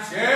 Share